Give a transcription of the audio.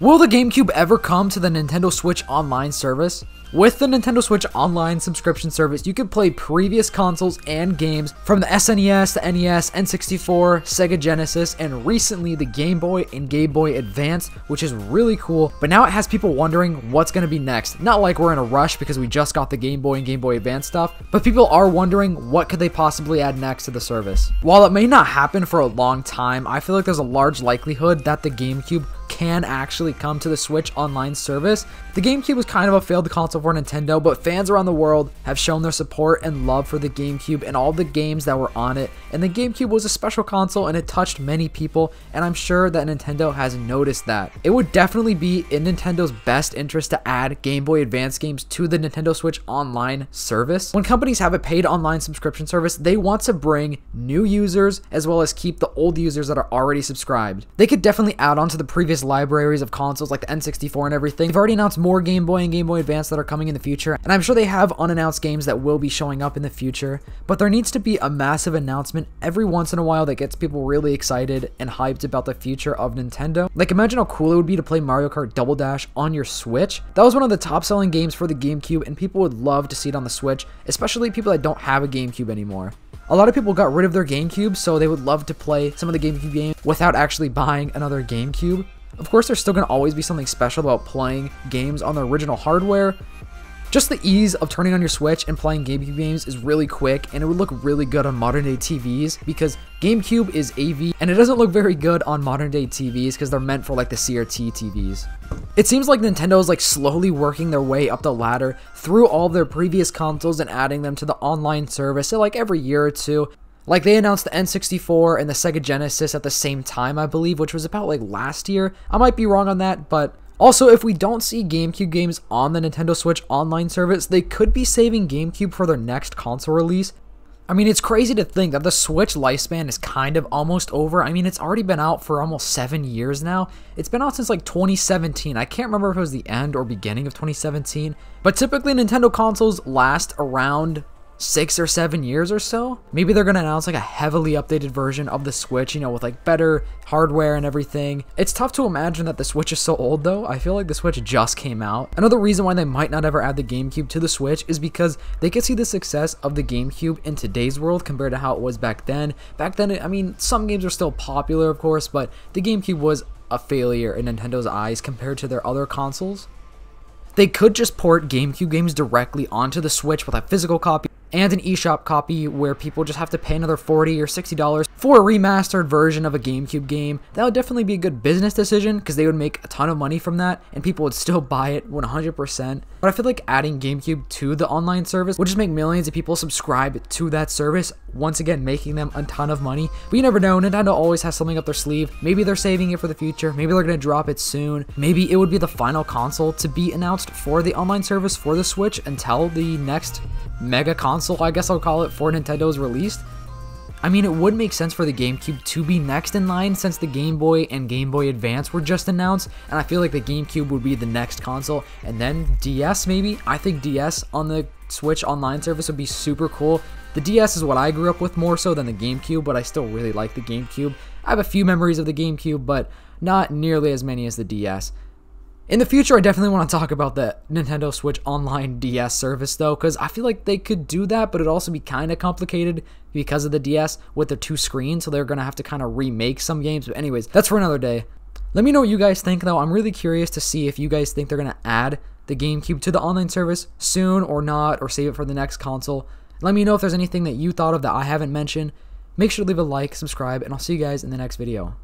Will the GameCube ever come to the Nintendo Switch Online service? With the Nintendo Switch Online subscription service, you can play previous consoles and games from the SNES, the NES, N64, Sega Genesis, and recently the Game Boy and Game Boy Advance, which is really cool. But now it has people wondering what's going to be next. Not like we're in a rush because we just got the Game Boy and Game Boy Advance stuff, but people are wondering what could they possibly add next to the service. While it may not happen for a long time, I feel like there's a large likelihood that the GameCube can actually come to the Switch Online service. The GameCube was kind of a failed console for Nintendo, but fans around the world have shown their support and love for the GameCube and all the games that were on it. And the GameCube was a special console and it touched many people, and I'm sure that Nintendo has noticed that. It would definitely be in Nintendo's best interest to add Game Boy Advance games to the Nintendo Switch Online service. When companies have a paid online subscription service, they want to bring new users as well as keep the old users that are already subscribed. They could definitely add on to the previous libraries of consoles like the N64 and everything. They've already announced more Game Boy and Game Boy Advance that are coming in the future, and I'm sure they have unannounced games that will be showing up in the future, but there needs to be a massive announcement every once in a while that gets people really excited and hyped about the future of Nintendo. Like imagine how cool it would be to play Mario Kart Double Dash on your Switch. That was one of the top selling games for the GameCube and people would love to see it on the Switch, especially people that don't have a GameCube anymore. A lot of people got rid of their GameCube, so they would love to play some of the GameCube games without actually buying another GameCube. Of course, there's still going to always be something special about playing games on the original hardware. Just the ease of turning on your Switch and playing GameCube games is really quick, and it would look really good on modern day TVs because GameCube is AV, and it doesn't look very good on modern day TVs because they're meant for like the CRT TVs. It seems like Nintendo is like slowly working their way up the ladder through all their previous consoles and adding them to the online service so like every year or two. Like they announced the N64 and the Sega Genesis at the same time, I believe, which was about like last year. I might be wrong on that, but also if we don't see GameCube games on the Nintendo Switch online service, they could be saving GameCube for their next console release. I mean, it's crazy to think that the Switch lifespan is kind of almost over. I mean, it's already been out for almost seven years now. It's been out since like 2017. I can't remember if it was the end or beginning of 2017. But typically, Nintendo consoles last around six or seven years or so. Maybe they're to announce like a heavily updated version of the Switch, you know, with like better hardware and everything. It's tough to imagine that the Switch is so old though. I feel like the Switch just came out. Another reason why they might not ever add the GameCube to the Switch is because they could see the success of the GameCube in today's world compared to how it was back then. Back then, I mean, some games are still popular, of course, but the GameCube was a failure in Nintendo's eyes compared to their other consoles. They could just port GameCube games directly onto the Switch with a physical copy and an eShop copy where people just have to pay another 40 or $60 for a remastered version of a GameCube game. That would definitely be a good business decision because they would make a ton of money from that and people would still buy it 100%. But I feel like adding GameCube to the online service would just make millions of people subscribe to that service, once again making them a ton of money. But you never know, Nintendo always has something up their sleeve. Maybe they're saving it for the future, maybe they're going to drop it soon. Maybe it would be the final console to be announced for the online service for the Switch until the next mega console, I guess I'll call it, for Nintendo's released. I mean, it would make sense for the GameCube to be next in line since the Game Boy and Game Boy Advance were just announced, and I feel like the GameCube would be the next console, and then DS maybe? I think DS on the Switch online service would be super cool. The DS is what I grew up with more so than the GameCube, but I still really like the GameCube. I have a few memories of the GameCube, but not nearly as many as the DS. In the future, I definitely want to talk about the Nintendo Switch Online DS service though, because I feel like they could do that, but it'd also be kind of complicated because of the DS with the two screens, so they're going to have to kind of remake some games. But anyways, that's for another day. Let me know what you guys think though. I'm really curious to see if you guys think they're going to add the GameCube to the online service soon or not, or save it for the next console. Let me know if there's anything that you thought of that I haven't mentioned. Make sure to leave a like, subscribe, and I'll see you guys in the next video.